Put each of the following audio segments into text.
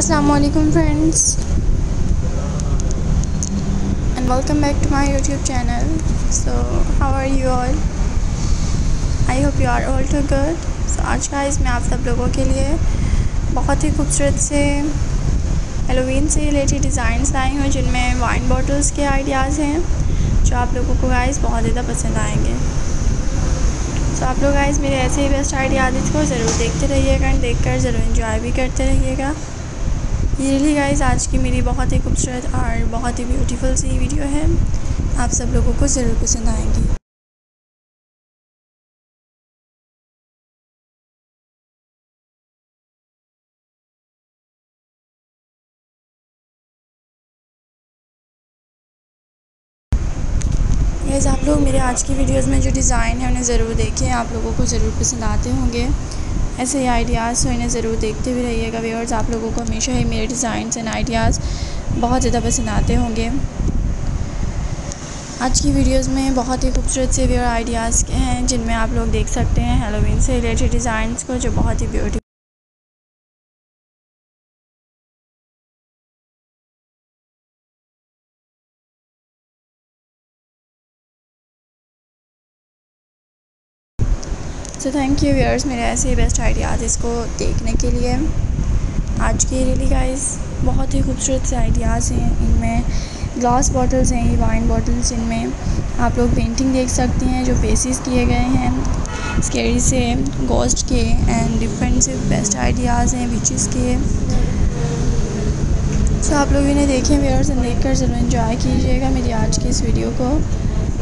Assalamu friends and welcome back to my YouTube channel. So, how are you all? I hope you are all too good. So, आज का इसमें आप सब लोगों के लिए बहुत ही खूबसूरत से हेलोवीन से रिलेटेड डिज़ाइंस लाई हूँ, जिनमें वाइन बॉटल्स के आइडियाज़ हैं, जो आप लोगों को गाइस बहुत ज़्यादा पसंद आएँगे तो आप लोग गाइस मेरे ऐसे ही बेस्ट आइडियाज़ को ज़रूर देखते रहिएगा एंड देखकर ज़रूर इन्जॉय भी करते रहिएगा ये रियली गाइस आज की मेरी बहुत ही खूबसूरत और बहुत ही ब्यूटीफुल सी वीडियो है। आप सब लोगों को ज़रूर पसंद आएँगी। गैस आप लोग मेरे आज की वीडियोस में जो डिज़ाइन है, उन्हें ज़रूर देखें आप लोगों को ज़रूर पसंद आते होंगे। ऐसे ही आइडियाज़ तो इन्हें ज़रूर देखते भी रहिएगा व्यवर्स आप लोगों को हमेशा ही मेरे डिज़ाइन एंड आइडियाज़ बहुत ज़्यादा पसंद आते होंगे। आज की वीडियोस में बहुत ही खूबसूरत से व्यवर आइडियाज़ हैं, जिनमें आप लोग देख सकते हैं हेलोविन से रिलेटेड डिज़ाइंस को, जो बहुत ही beauty so thank you viewers मेरे ऐसे ही बेस्ट आइडियाज़ इसको देखने के लिए। आज के रियली गाइस बहुत ही खूबसूरत से आइडियाज़ हैं। इनमें ग्लास बॉटल्स हैं ये वाइन बॉटल्स इनमें। आप लोग पेंटिंग देख सकते हैं, जो फेसिस किए गए हैं। स्केरी से गोस्ट के एंड डिफरेंट से बेस्ट आइडियाज़ हैं बीचेस के। सो आप लोग इन्हें देखें व्यूअर्स एंड देख कर ज़रूर इन्जॉय कीजिएगा मेरी आज की इस वीडियो को।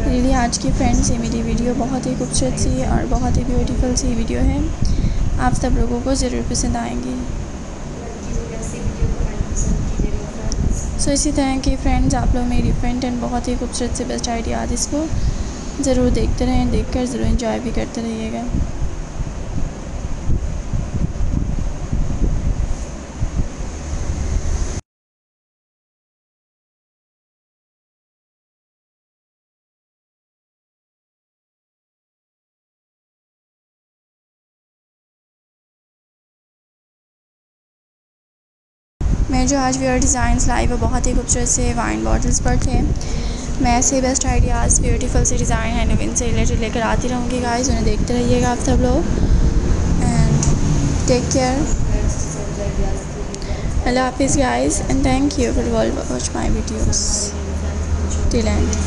रियली आज की फ्रेंड्स ये मेरी वीडियो बहुत ही खूबसूरत सी और बहुत ही ब्यूटीफुल सी वीडियो है। आप सब लोगों को ज़रूर पसंद आएँगी। सो इसी तरह के फ्रेंड्स आप लोग मेरी फ्रेंड एंड बहुत ही खूबसूरत से बेस्ट आइडियाज़ इसको ज़रूर देखते रहें, देखकर ज़रूर इंजॉय भी करते रहिएगा। मैं जो आज वेयर डिज़ाइंस लाई वो बहुत ही खूबसूरत से वाइन बॉटल्स पर थे। मैं ऐसे बेस्ट आइडियाज़ ब्यूटीफुल से डिज़ाइन है से रिलेटेड लेकर आती रहूँगी गाइज़ उन्हें देखते रहिएगा आप सब लोग। एंड टेक केयर अल्लाह हाफिज़ guys and thank you for wall watch my videos till end